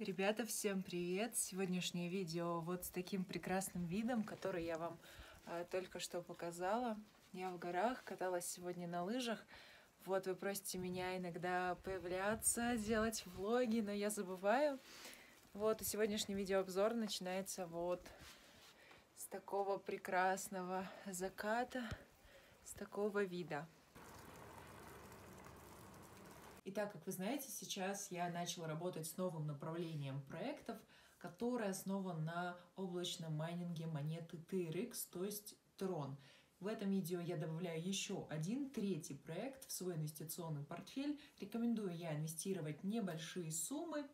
Ребята, всем привет! Сегодняшнее видео вот с таким прекрасным видом, который я вам э, только что показала. Я в горах, каталась сегодня на лыжах. Вот вы просите меня иногда появляться, делать влоги, но я забываю. Вот и сегодняшний видеообзор начинается вот с такого прекрасного заката, с такого вида. Итак, как вы знаете, сейчас я начал работать с новым направлением проектов, которое основан на облачном майнинге монеты TRX, то есть Tron. В этом видео я добавляю еще один, третий проект в свой инвестиционный портфель. Рекомендую я инвестировать небольшие суммы,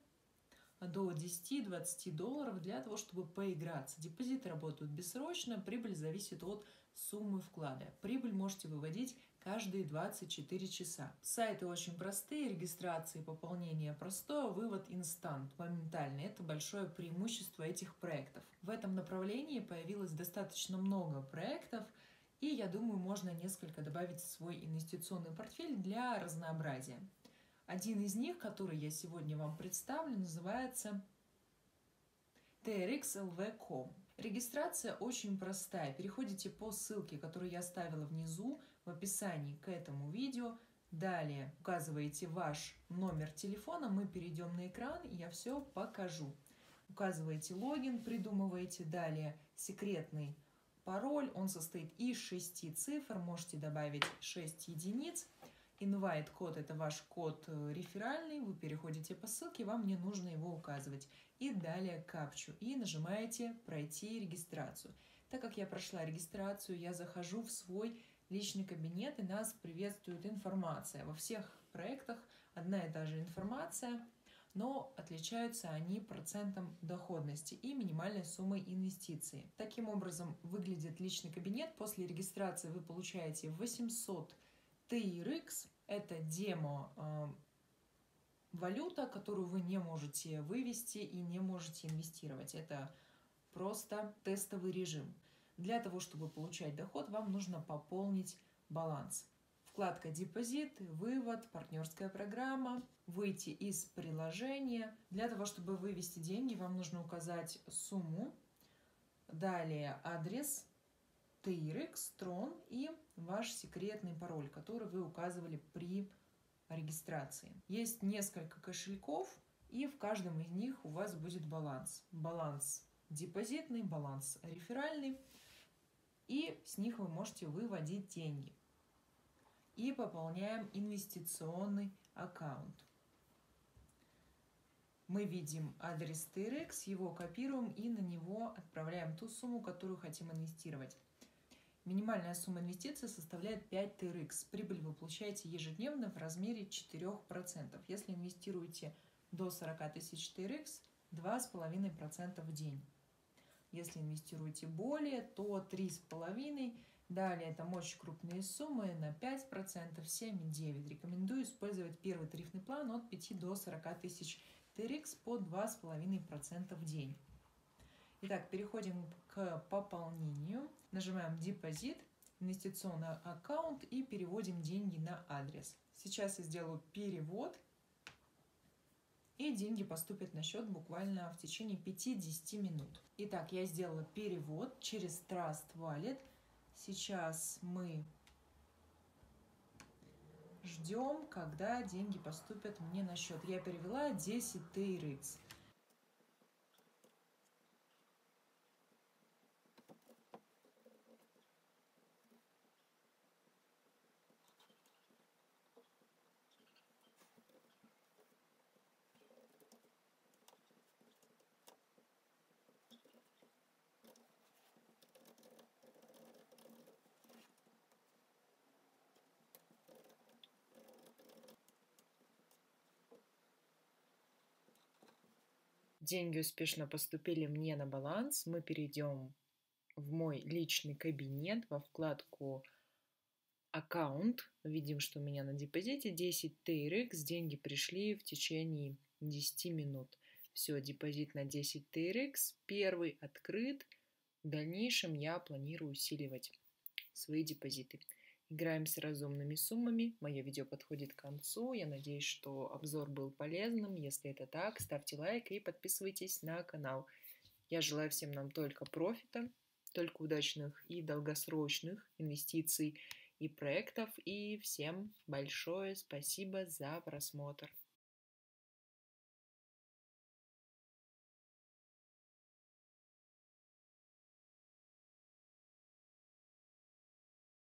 до 10-20 долларов для того, чтобы поиграться. Депозиты работают бессрочно, прибыль зависит от суммы вклада. Прибыль можете выводить каждые 24 часа. Сайты очень простые, регистрация и пополнение простое, вывод инстант, моментальный. Это большое преимущество этих проектов. В этом направлении появилось достаточно много проектов, и я думаю, можно несколько добавить в свой инвестиционный портфель для разнообразия. Один из них, который я сегодня вам представлю, называется trxlv.com. Регистрация очень простая. Переходите по ссылке, которую я оставила внизу в описании к этому видео. Далее указываете ваш номер телефона, мы перейдем на экран, и я все покажу. Указываете логин, придумываете далее секретный пароль. Он состоит из шести цифр, можете добавить 6 единиц. Invite код – это ваш код э, реферальный, вы переходите по ссылке, вам не нужно его указывать. И далее капчу, и нажимаете «Пройти регистрацию». Так как я прошла регистрацию, я захожу в свой личный кабинет, и нас приветствует информация. Во всех проектах одна и та же информация, но отличаются они процентом доходности и минимальной суммой инвестиций. Таким образом выглядит личный кабинет. После регистрации вы получаете 800 TRX – это демо э, валюта, которую вы не можете вывести и не можете инвестировать. Это просто тестовый режим. Для того, чтобы получать доход, вам нужно пополнить баланс. Вкладка «Депозит», «Вывод», «Партнерская программа», «Выйти из приложения». Для того, чтобы вывести деньги, вам нужно указать сумму, далее адрес, TRX, Tron и ваш секретный пароль, который вы указывали при регистрации. Есть несколько кошельков, и в каждом из них у вас будет баланс. Баланс депозитный, баланс реферальный, и с них вы можете выводить деньги. И пополняем инвестиционный аккаунт. Мы видим адрес TRX, его копируем и на него отправляем ту сумму, которую хотим инвестировать. Минимальная сумма инвестиций составляет 5 TRX. Прибыль вы получаете ежедневно в размере 4%. Если инвестируете до 40 тысяч TRX, 2,5% в день. Если инвестируете более, то 3,5%. Далее там очень крупные суммы на 5%, 7,9%. Рекомендую использовать первый тарифный план от 5 до 40 тысяч TRX по 2,5% в день. Итак, переходим к пополнению. Нажимаем «Депозит», «Инвестиционный аккаунт» и переводим деньги на адрес. Сейчас я сделаю перевод, и деньги поступят на счет буквально в течение 5-10 минут. Итак, я сделала перевод через Trust Wallet. Сейчас мы ждем, когда деньги поступят мне на счет. Я перевела 10 TRX. Деньги успешно поступили мне на баланс. Мы перейдем в мой личный кабинет во вкладку аккаунт. Видим, что у меня на депозите 10 TRX. Деньги пришли в течение 10 минут. Все, депозит на 10 TRX. Первый открыт. В дальнейшем я планирую усиливать свои депозиты. Играем с разумными суммами. Мое видео подходит к концу. Я надеюсь, что обзор был полезным. Если это так, ставьте лайк и подписывайтесь на канал. Я желаю всем нам только профита, только удачных и долгосрочных инвестиций и проектов. И всем большое спасибо за просмотр.